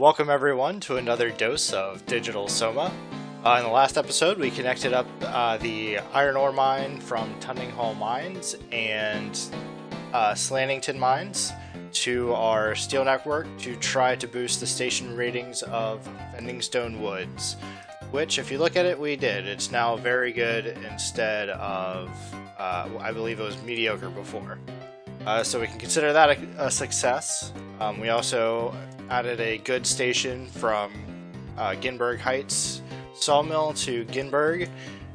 Welcome everyone to another dose of Digital Soma. Uh, in the last episode, we connected up uh, the iron ore mine from Tunning Hall Mines and uh, Slantington Mines to our steel network to try to boost the station ratings of Fendingstone Woods, which, if you look at it, we did. It's now very good instead of, uh, I believe it was mediocre before. Uh, so we can consider that a, a success. Um, we also added a good station from uh, Ginberg Heights sawmill to Ginberg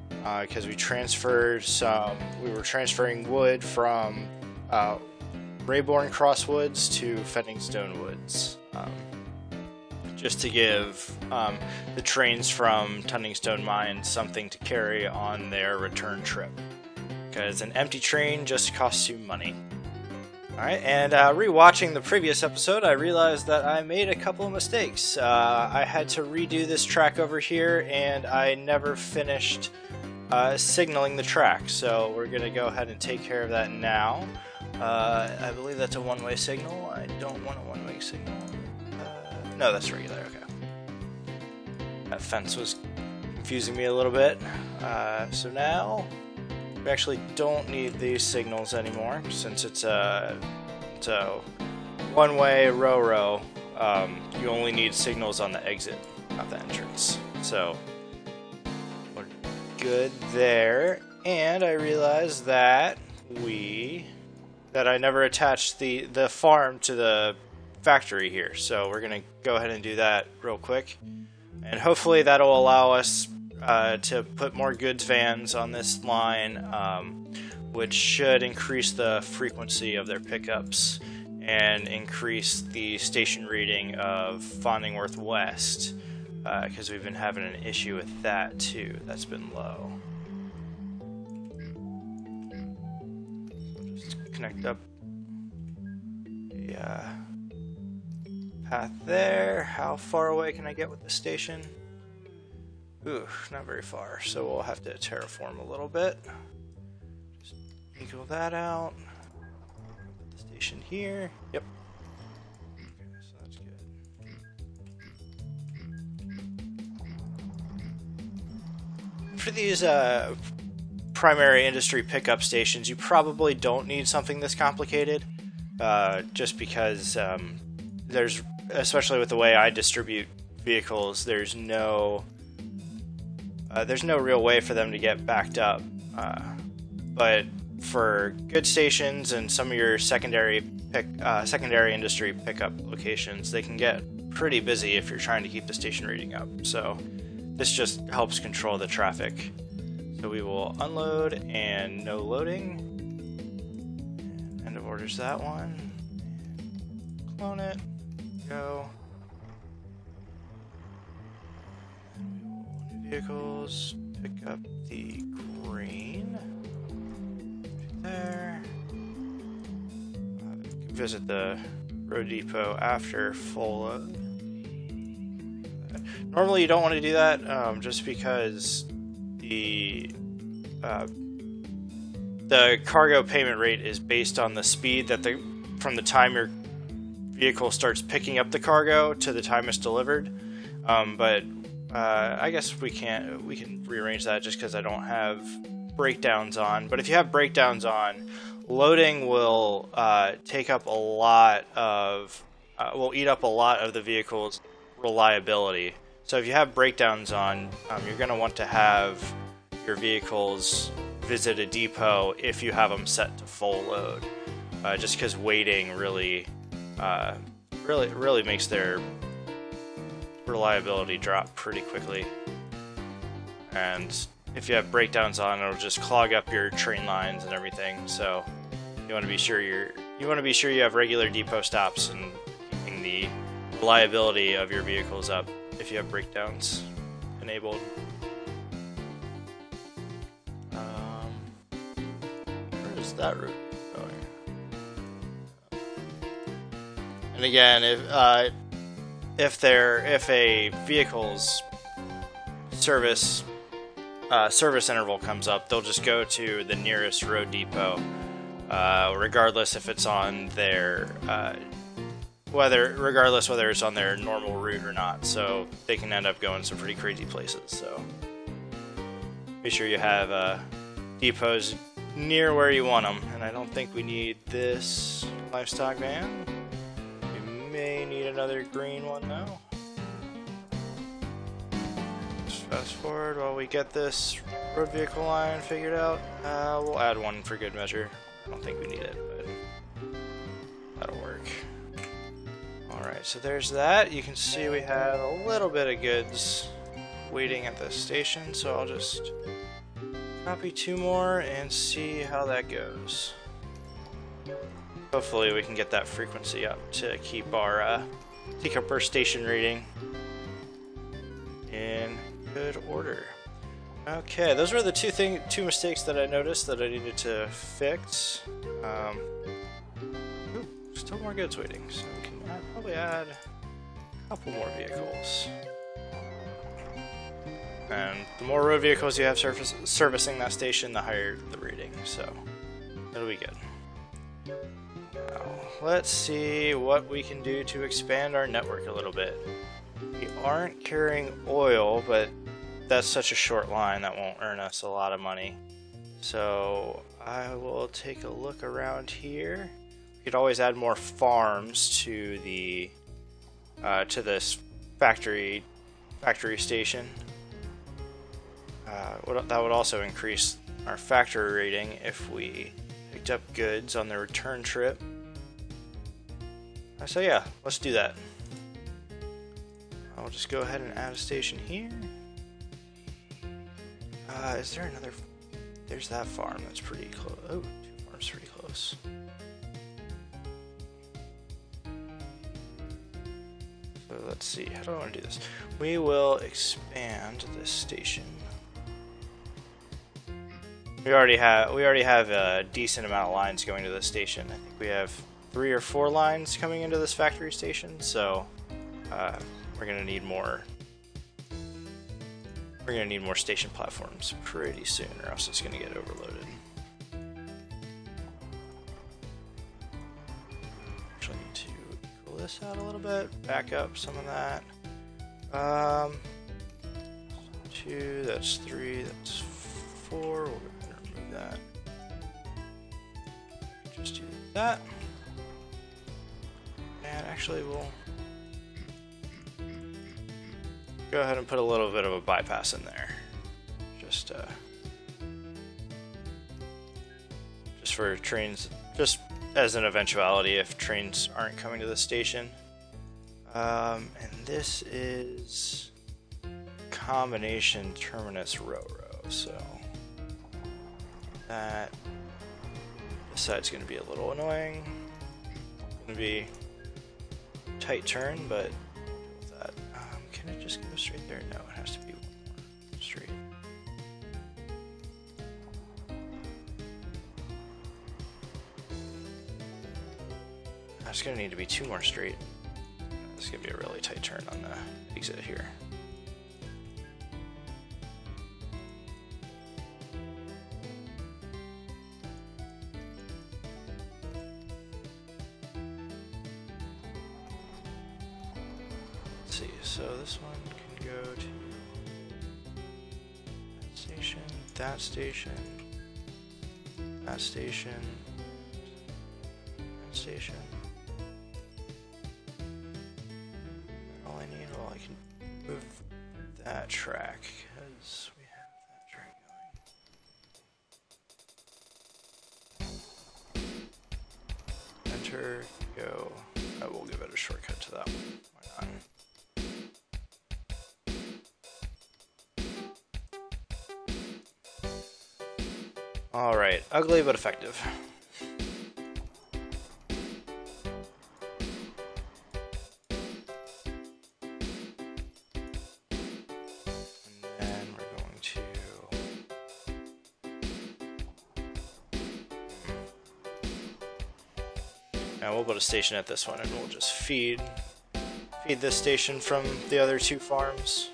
because uh, we transferred some. We were transferring wood from uh, Rayborn Crosswoods to Fendingstone Woods. Um, just to give um, the trains from Tunningstone Mine something to carry on their return trip. Because an empty train just costs you money. Alright, and uh, rewatching the previous episode, I realized that I made a couple of mistakes. Uh, I had to redo this track over here, and I never finished uh, signaling the track, so we're going to go ahead and take care of that now. Uh, I believe that's a one-way signal. I don't want a one-way signal. Uh, no, that's regular, okay. That fence was confusing me a little bit. Uh, so now, we actually don't need these signals anymore since it's a, it's a one-way ro-ro. Um, you only need signals on the exit, not the entrance. So we're good there. And I realized that we that I never attached the the farm to the factory here. So we're gonna go ahead and do that real quick, and hopefully that'll allow us uh, to put more goods vans on this line, um, which should increase the frequency of their pickups and increase the station reading of Fondingworth West, because uh, we've been having an issue with that too. That's been low. just connect up the uh, path there. How far away can I get with the station? Ooh, not very far, so we'll have to terraform a little bit. Just eagle that out. Put the station here. Yep. Okay, so that's good. For these uh, primary industry pickup stations, you probably don't need something this complicated, uh, just because um, there's, especially with the way I distribute vehicles, there's no uh, there's no real way for them to get backed up. Uh, but for good stations and some of your secondary pick, uh, secondary industry pickup locations, they can get pretty busy if you're trying to keep the station rating up. So this just helps control the traffic. So we will unload and no loading. End of orders that one. Clone it. Go. Vehicles, pick up the green. There. Uh, visit the road depot after full load. Normally you don't want to do that um, just because the uh, the cargo payment rate is based on the speed that the from the time your vehicle starts picking up the cargo to the time it's delivered. Um, but uh, I guess we can't we can rearrange that just because I don't have breakdowns on. But if you have breakdowns on, loading will uh, take up a lot of uh, will eat up a lot of the vehicle's reliability. So if you have breakdowns on, um, you're going to want to have your vehicles visit a depot if you have them set to full load. Uh, just because waiting really, uh, really, really makes their reliability drop pretty quickly. And if you have breakdowns on, it'll just clog up your train lines and everything. So you want to be sure you're you want to be sure you have regular depot stops and keeping the reliability of your vehicles up if you have breakdowns enabled. Um, where is that route going? And again, if uh, if they're if a vehicle's service uh, service interval comes up, they'll just go to the nearest road depot, uh, regardless if it's on their uh, whether regardless whether it's on their normal route or not. So they can end up going some pretty crazy places. So be sure you have uh, depots near where you want them. And I don't think we need this livestock van. May need another green one now. Just fast forward while we get this road vehicle line figured out. Uh, we'll add one for good measure. I don't think we need it, but that'll work. Alright, so there's that. You can see we have a little bit of goods waiting at the station, so I'll just copy two more and see how that goes. Hopefully we can get that frequency up to keep our uh, keep up our station reading in good order. Okay, those were the two thing two mistakes that I noticed that I needed to fix. Um, ooh, still more goods waiting, so we can add, probably add a couple more vehicles. And the more road vehicles you have servicing that station, the higher the rating, so it'll be good. Let's see what we can do to expand our network a little bit. We aren't carrying oil, but that's such a short line that won't earn us a lot of money. So I will take a look around here. We could always add more farms to the uh, to this factory factory station. Uh, that would also increase our factory rating if we picked up goods on the return trip. So yeah, let's do that. I'll just go ahead and add a station here. Uh, is there another? There's that farm that's pretty close. Oh, two farms pretty close. So let's see. How do I want to do this? We will expand this station. We already have we already have a decent amount of lines going to this station. I think we have three or four lines coming into this factory station, so uh, we're gonna need more we're to need more station platforms pretty soon or else it's to get overloaded. Actually need to equal this out a little bit, back up some of that. Um, two, that's three, that's four, we'll remove that. Just do that. And actually we'll go ahead and put a little bit of a bypass in there. Just, uh, just for trains, just as an eventuality if trains aren't coming to the station. Um, and this is combination terminus ro-ro, so that this side's going to be a little annoying. Going to be tight turn, but um, can it just go straight there? No, it has to be straight. That's gonna need to be two more straight. It's gonna be a really tight turn on the exit here. That station, that station. all I need, well, I can move that track because we have that track going. Enter, go. Alright, ugly but effective. And we're going to... Now we'll put a station at this one and we'll just feed feed this station from the other two farms.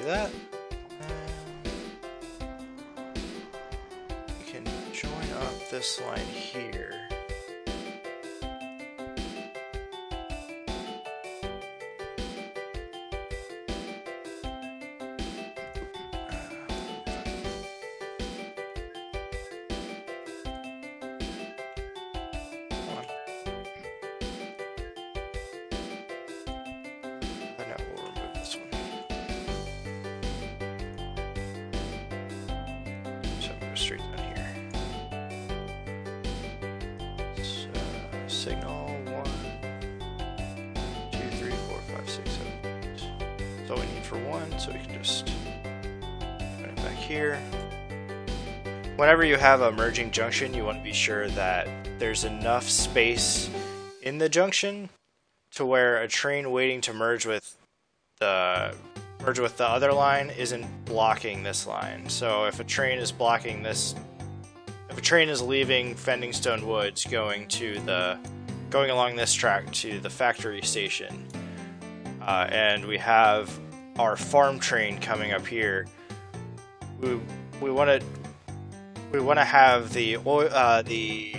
Do that. Uh, we can join up this line here. Whenever you have a merging junction, you want to be sure that there's enough space in the junction to where a train waiting to merge with the merge with the other line isn't blocking this line. So if a train is blocking this if a train is leaving Fendingstone Woods going to the going along this track to the factory station, uh, and we have our farm train coming up here, we we want to we want to have the oil uh, the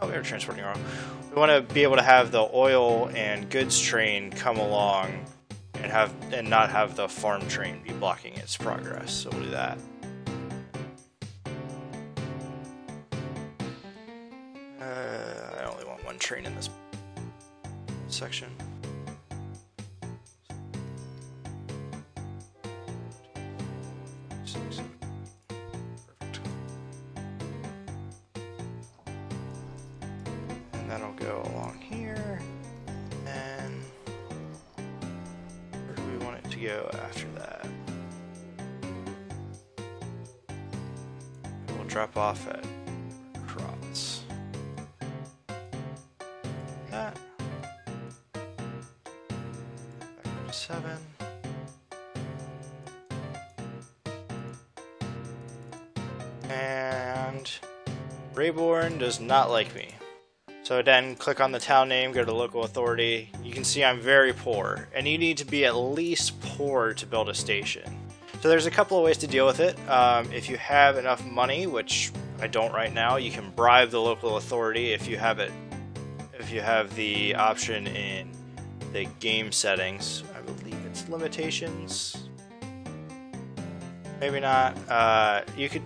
oh we are transporting wrong. We want to be able to have the oil and goods train come along and have and not have the farm train be blocking its progress. So we'll do that. Uh, I only want one train in this section. Seven. And Rayborn does not like me. So then click on the town name, go to local authority. You can see I'm very poor, and you need to be at least poor to build a station. So there's a couple of ways to deal with it. Um, if you have enough money, which I don't right now, you can bribe the local authority if you have it. If you have the option in the game settings, limitations. Maybe not. Uh, you could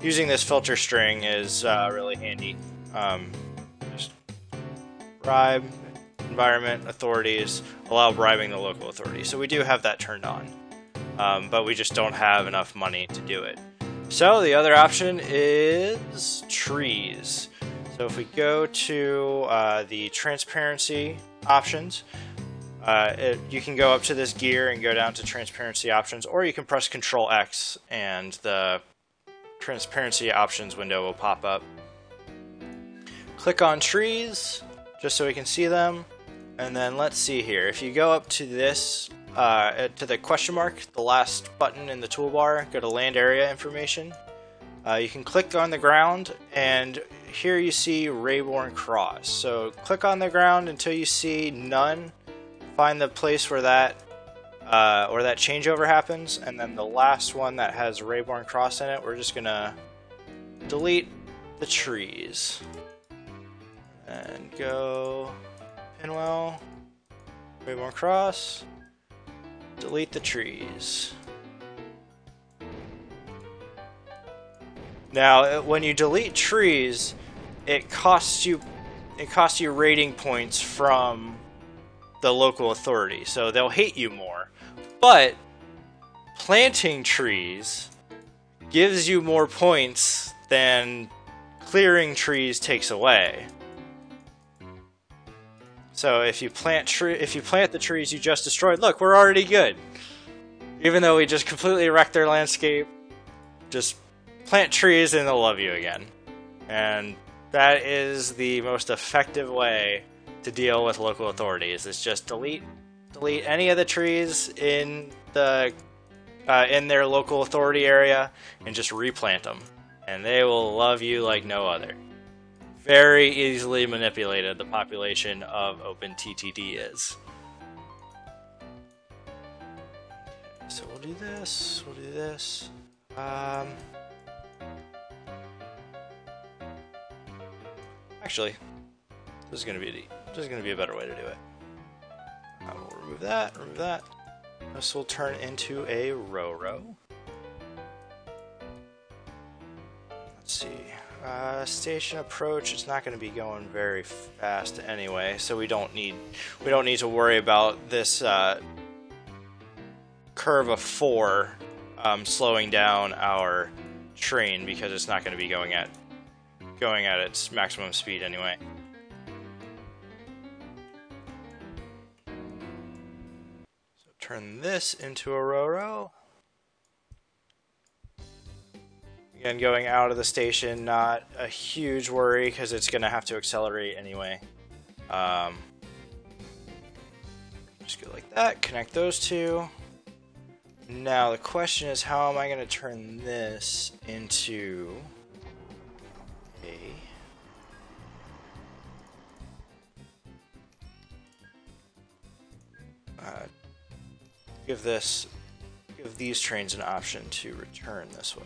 using this filter string is uh, really handy. Um, just bribe environment authorities allow bribing the local authorities. So we do have that turned on, um, but we just don't have enough money to do it. So the other option is trees. So if we go to uh, the transparency options, uh, it, you can go up to this gear and go down to transparency options, or you can press Control X and the transparency options window will pop up. Click on trees just so we can see them, and then let's see here. If you go up to this, uh, to the question mark, the last button in the toolbar, go to land area information. Uh, you can click on the ground, and here you see Rayborn Cross. So click on the ground until you see none find the place where that uh, where that changeover happens, and then the last one that has Rayborn Cross in it, we're just gonna delete the trees and go Pinwell, Rayborn Cross, delete the trees. Now, uh, when you delete trees, it costs you it costs you rating points from the local authority, so they'll hate you more. But planting trees gives you more points than clearing trees takes away. So if you plant tree if you plant the trees you just destroyed, look, we're already good. Even though we just completely wrecked their landscape, just plant trees and they'll love you again. And that is the most effective way to deal with local authorities. Is just delete delete any of the trees in the uh, in their local authority area and just replant them, and they will love you like no other. Very easily manipulated. The population of OpenTTD is. So we'll do this, we'll do this. Um, actually, this is gonna be this is gonna be a better way to do it. Uh, we'll remove that, remove that. This will turn into a ro-ro. Let's see. Uh, station approach it's not going to be going very fast anyway, so we don't need we don't need to worry about this uh, curve of four um, slowing down our train because it's not going to be going at going at its maximum speed anyway. Turn this into a row. Again, going out of the station, not a huge worry because it's going to have to accelerate anyway. Um, just go like that, connect those two. Now the question is how am I going to turn this into a uh, give this give these trains an option to return this way.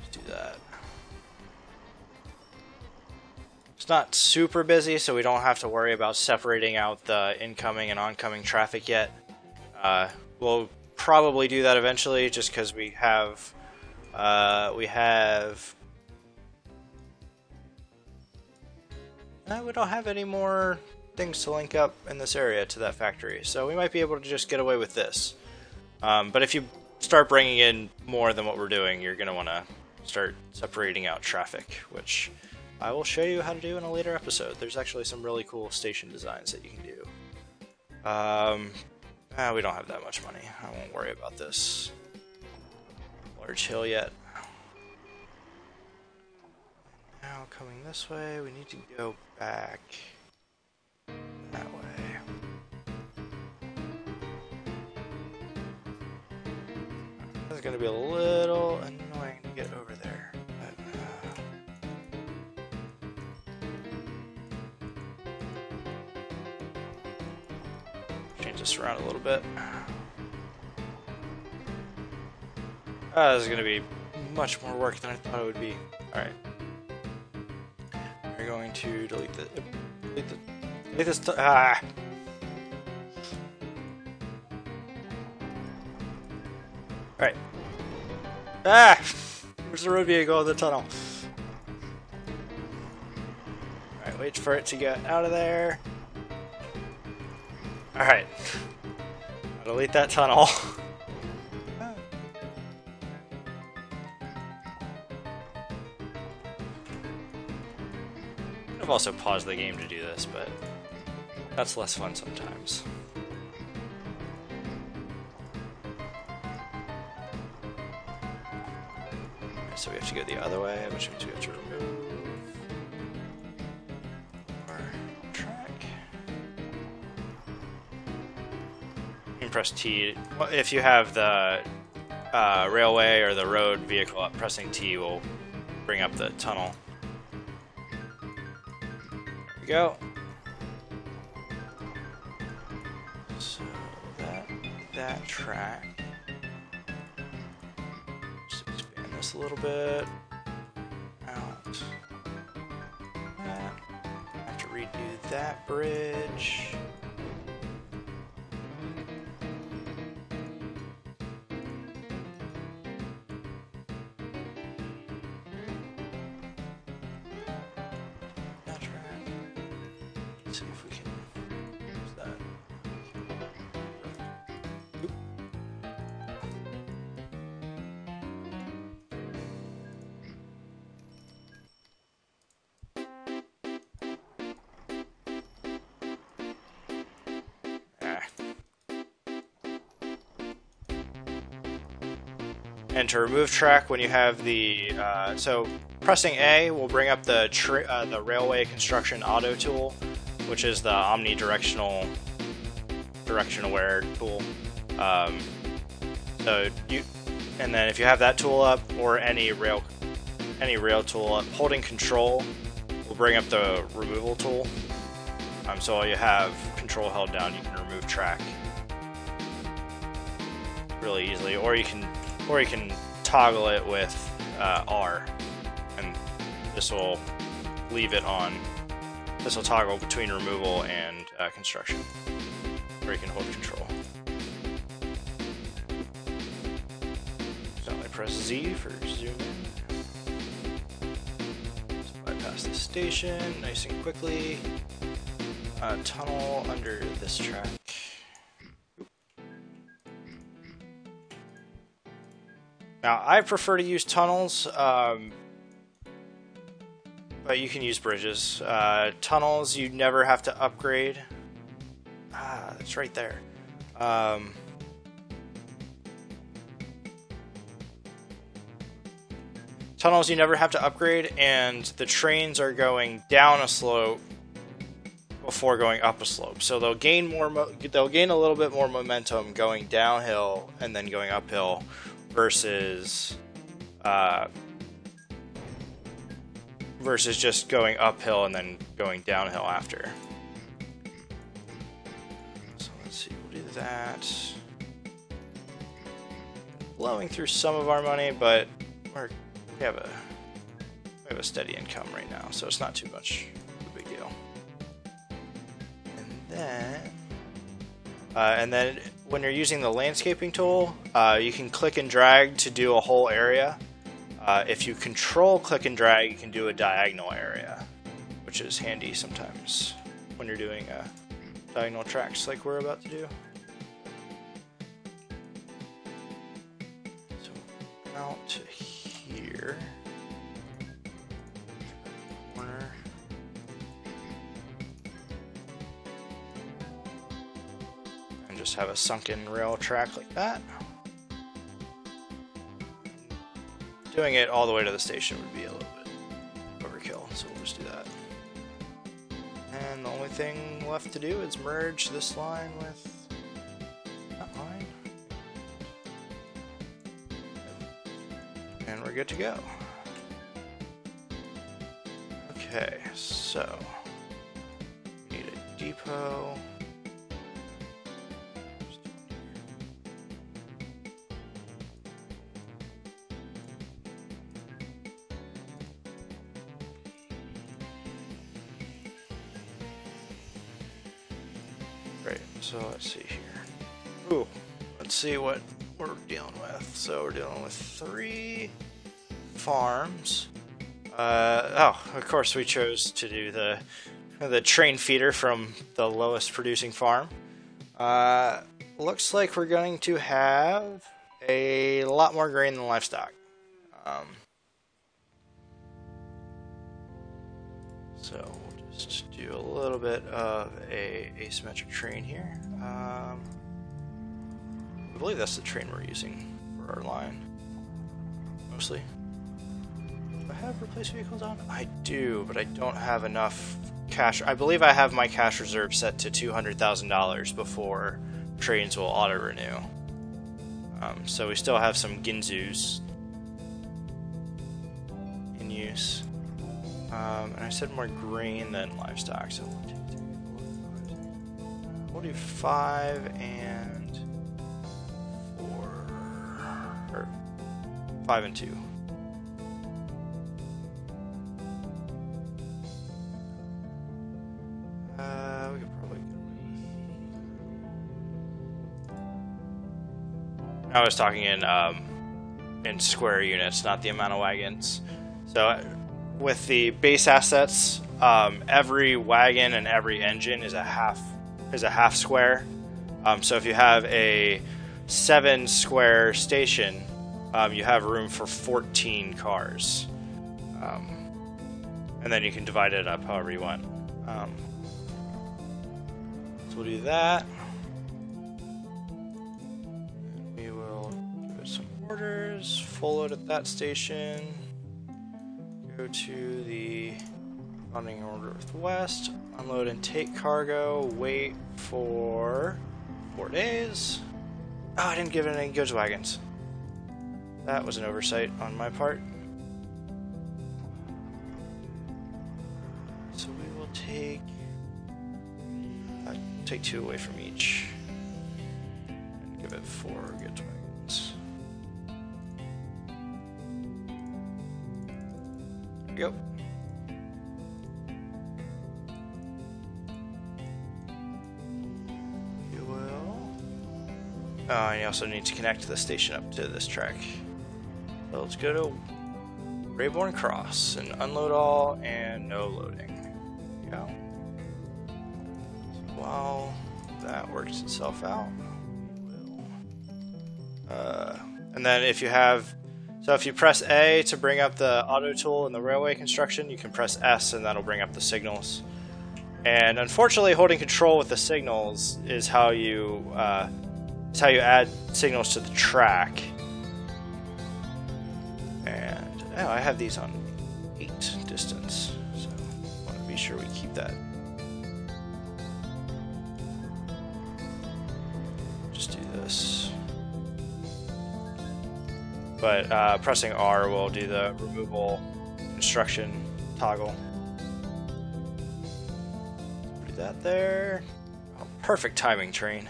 Let's Do that. It's not super busy, so we don't have to worry about separating out the incoming and oncoming traffic yet. Uh, we'll probably do that eventually, just because we have uh, we have. Uh, we don't have any more things to link up in this area to that factory, so we might be able to just get away with this. Um, but if you start bringing in more than what we're doing, you're going to want to start separating out traffic, which I will show you how to do in a later episode. There's actually some really cool station designs that you can do. Um, ah, we don't have that much money. I won't worry about this large hill yet. Now coming this way, we need to go back that way. This is going to be a little annoying to get over there. But, uh, change this around a little bit. Uh, this is going to be much more work than I thought it would be. Alright. We're going to delete the... Delete the... Delete this... Ah! Alright. Ah! Where's the road vehicle in the tunnel? Alright, wait for it to get out of there. Alright. Delete that tunnel. I've also paused the game to do this, but that's less fun sometimes. so we have to go the other way, which means we have to remove our track. And press T. If you have the uh, railway or the road vehicle up, pressing T will bring up the tunnel. There we go. That track Just expand this a little bit. Out. That. Have to redo that bridge. To remove track when you have the uh, so pressing A will bring up the uh, the railway construction auto tool, which is the omnidirectional direction aware tool. Um, so you and then if you have that tool up or any rail any rail tool up, holding control will bring up the removal tool. Um, so while you have control held down, you can remove track really easily, or you can, or you can toggle it with uh, R, and this will leave it on. This will toggle between removal and uh, construction, or you can hold control. So I press Z for zoom in. So bypass the station nice and quickly. Uh, tunnel under this track. Now, I prefer to use tunnels, um, but you can use bridges. Uh, tunnels, you never have to upgrade. Ah, it's right there. Um, tunnels, you never have to upgrade, and the trains are going down a slope before going up a slope. So they'll gain more. they'll gain a little bit more momentum going downhill and then going uphill versus uh, versus just going uphill and then going downhill after. So let's see, we'll do that. Blowing through some of our money, but we have a we have a steady income right now, so it's not too much of a big deal. And then, uh, and then when you're using the landscaping tool, uh, you can click and drag to do a whole area. Uh, if you control click and drag, you can do a diagonal area, which is handy sometimes when you're doing uh, diagonal tracks like we're about to do. So out here. Just have a sunken rail track like that. Doing it all the way to the station would be a little bit overkill, so we'll just do that. And the only thing left to do is merge this line with that line. And we're good to go. Okay, so we need a depot. So let's see here. Ooh, let's see what we're dealing with. So we're dealing with three farms. Uh, oh, of course we chose to do the the train feeder from the lowest producing farm. Uh, looks like we're going to have a lot more grain than livestock. Um, so just do a little bit of a asymmetric train here. Um, I believe that's the train we're using for our line, mostly. Do I have replace vehicles on? I do, but I don't have enough cash. I believe I have my cash reserve set to $200,000 before trains will auto-renew. Um, so we still have some Ginzus in use. Um, and I said more grain than livestock, so we'll do five and four, or five and two. Uh, we could probably I was talking in um, in square units, not the amount of wagons. So with the base assets, um, every wagon and every engine is a half is a half square. Um, so if you have a seven square station, um, you have room for 14 cars. Um, and then you can divide it up however you want. Um, so we'll do that. We will it some orders, full load at that station go to the running West, unload and take cargo, wait for four days. Oh, I didn't give it any goods wagons. That was an oversight on my part. So we will take uh, take two away from each. And give it four good There we go. You will. Oh, and you also need to connect the station up to this track. So let's go to Rayborn Cross and unload all and no loading. There you go. So while that works itself out. Uh, and then if you have, so if you press A to bring up the auto tool in the railway construction, you can press S and that'll bring up the signals. And unfortunately, holding control with the signals is how you uh, is how you add signals to the track. And oh, I have these on eight distance, so I want to be sure we keep that. But uh, pressing R will do the removal instruction toggle. Do that there. Oh, perfect timing train.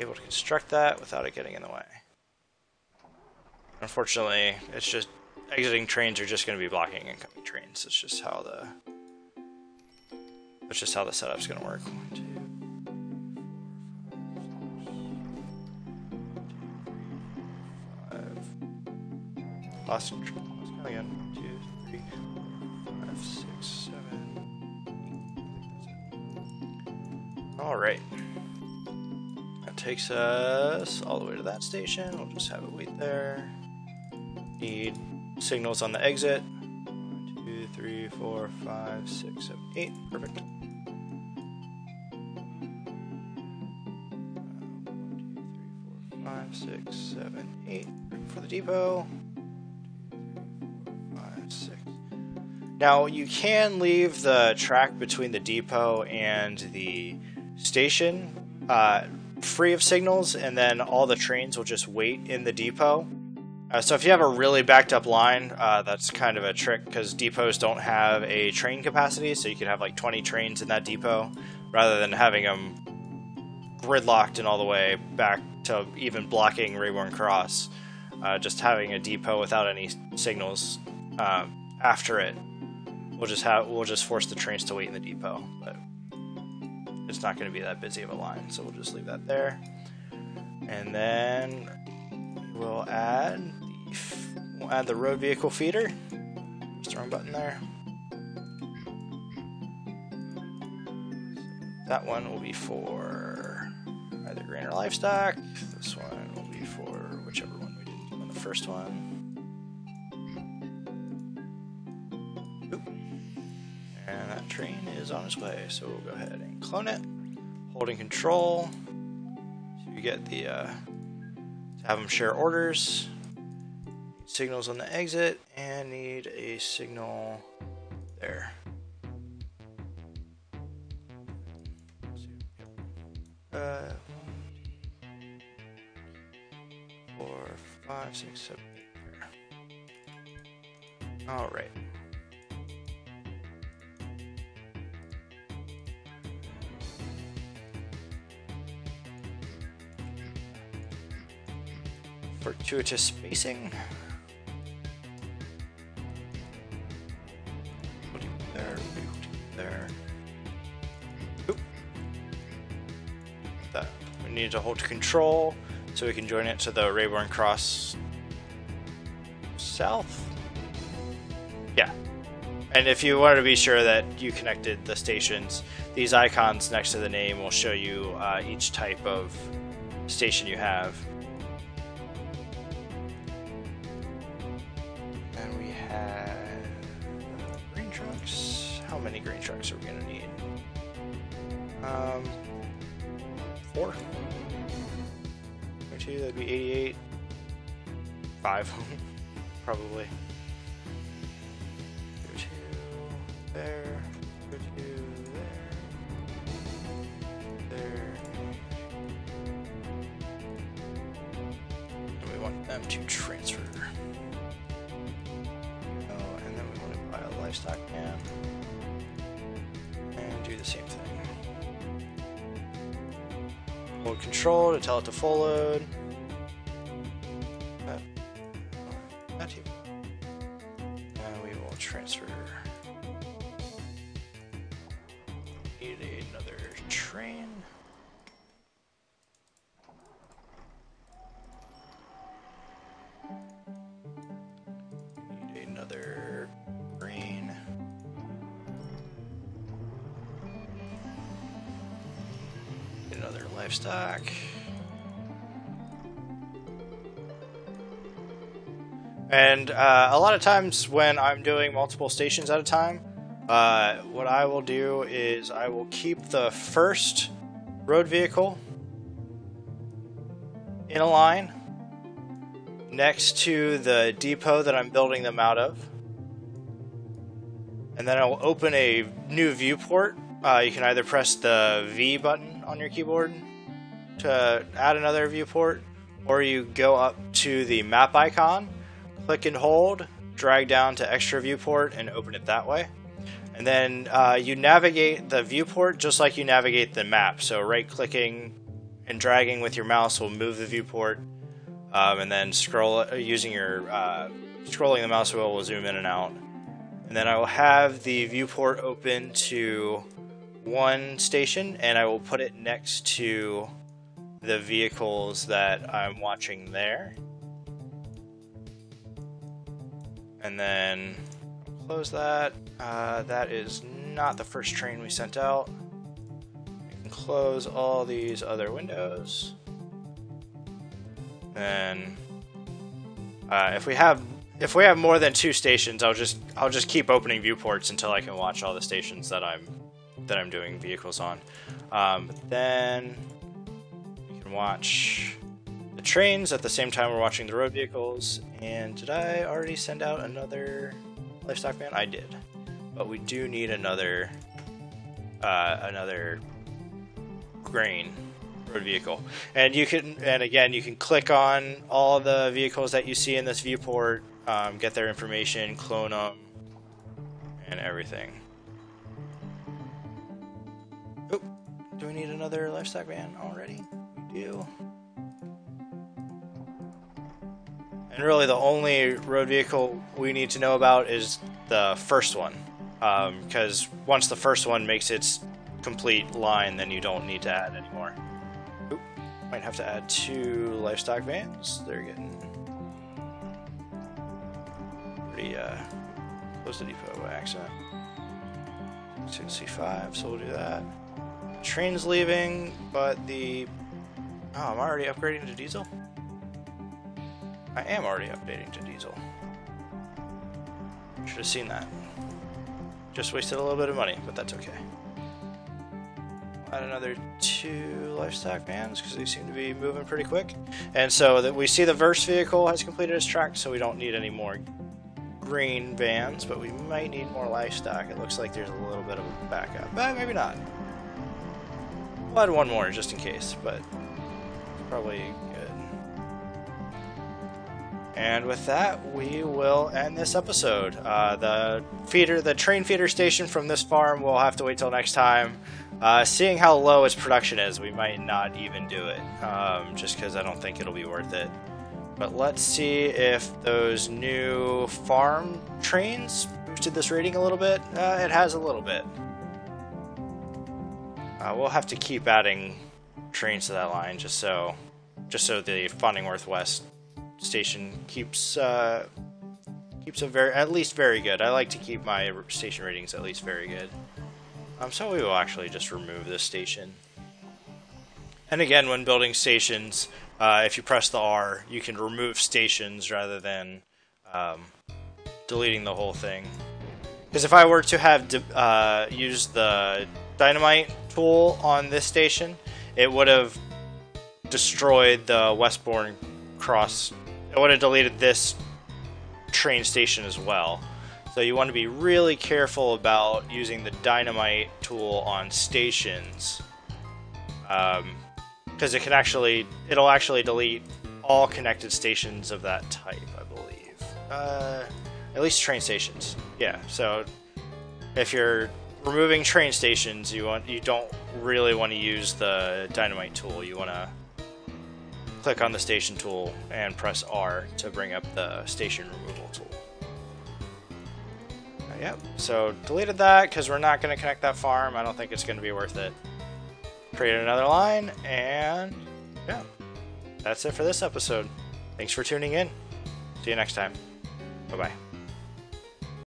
Able to construct that without it getting in the way. Unfortunately, it's just exiting trains are just going to be blocking incoming trains. It's just how the that's just how the setup's going to work. One, two, Count again. One, two, three, four, five, six, seven. eight. All right. That takes us all the way to that station. We'll just have it wait there. Need signals on the exit. One, two, three, four, five, six, seven, eight. Perfect. Uh, five, six, seven, eight. For the depot. Now you can leave the track between the depot and the station uh, free of signals, and then all the trains will just wait in the depot. Uh, so if you have a really backed up line, uh, that's kind of a trick because depots don't have a train capacity, so you can have like 20 trains in that depot rather than having them gridlocked and all the way back to even blocking Rayborn Cross. Uh, just having a depot without any signals uh, after it, we'll just have we'll just force the trains to wait in the depot, but it's not going to be that busy of a line, so we'll just leave that there. And then we'll add We'll add the road vehicle feeder. Just the wrong button there. That one will be for either grain or livestock. This one will be for whichever one we did on the first one. Train is on its way, so we'll go ahead and clone it. Holding control. So you get the uh, have them share orders signals on the exit and need a signal there. Uh, four, five, six, seven, eight. All right. Fortuitous spacing. there, there. Oop. That. We need to hold control so we can join it to the Rayborn Cross south. Yeah. And if you wanted to be sure that you connected the stations, these icons next to the name will show you uh, each type of station you have. stock and do the same thing. Hold control to tell it to full load. Uh, a lot of times when I'm doing multiple stations at a time, uh, what I will do is I will keep the first road vehicle in a line next to the depot that I'm building them out of. And then I'll open a new viewport. Uh, you can either press the V button on your keyboard to add another viewport, or you go up to the map icon, click and hold, drag down to extra viewport, and open it that way. And then uh, you navigate the viewport just like you navigate the map. So right clicking and dragging with your mouse will move the viewport, um, and then scroll uh, using your uh, scrolling the mouse wheel will zoom in and out. And then I will have the viewport open to one station, and I will put it next to the vehicles that I'm watching there. And then close that. Uh, that is not the first train we sent out. I can close all these other windows. And uh, if we have if we have more than two stations, I'll just I'll just keep opening viewports until I can watch all the stations that I'm that I'm doing vehicles on. Um, then we can watch the trains at the same time we're watching the road vehicles. And did I already send out another livestock van? I did, but we do need another uh, another grain road vehicle. And you can and again you can click on all the vehicles that you see in this viewport, um, get their information, clone them, and everything. Oh, do we need another livestock van already? We do. And really, the only road vehicle we need to know about is the first one. Because um, once the first one makes its complete line, then you don't need to add anymore. Oop, might have to add two livestock vans. They're getting pretty uh, close to depot accident. 65, so we'll do that. Train's leaving, but the... Oh, I'm already upgrading to diesel? I am already updating to diesel. Should have seen that. Just wasted a little bit of money, but that's okay. Add another two livestock vans because they seem to be moving pretty quick. And so that we see the verse vehicle has completed its track, so we don't need any more green vans, but we might need more livestock. It looks like there's a little bit of a backup, but maybe not. We'll add one more just in case, but probably. And with that, we will end this episode. Uh, the feeder, the train feeder station from this farm, we'll have to wait till next time. Uh, seeing how low its production is, we might not even do it, um, just because I don't think it'll be worth it. But let's see if those new farm trains boosted this rating a little bit. Uh, it has a little bit. Uh, we'll have to keep adding trains to that line just so, just so the Fawning Northwest station keeps uh, keeps a very at least very good. I like to keep my station ratings at least very good. Um, so we will actually just remove this station. And again, when building stations, uh, if you press the R, you can remove stations rather than um, deleting the whole thing. Because if I were to have uh, used the dynamite tool on this station, it would have destroyed the Westbourne cross. It would have deleted this train station as well. So you want to be really careful about using the dynamite tool on stations. Um, because it can actually it'll actually delete all connected stations of that type i believe uh, at least train stations yeah so if you're removing train stations, you want you don't really want to use the dynamite tool. You want to click on the station tool and press R to bring up the station removal tool. Uh, yep, so deleted that because we're not going to connect that farm. I don't think it's going to be worth it. Create another line, and yeah, that's it for this episode. Thanks for tuning in. See you next time. Bye bye.